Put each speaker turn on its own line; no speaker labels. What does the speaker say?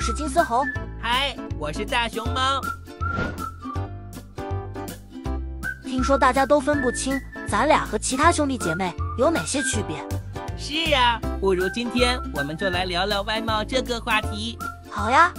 是金丝猴。
嗨我是大熊猫。
听说大家都分不清咱俩和其他兄弟姐妹有哪些区别？
是呀不如今天我们就来聊聊外貌这个话题。
好呀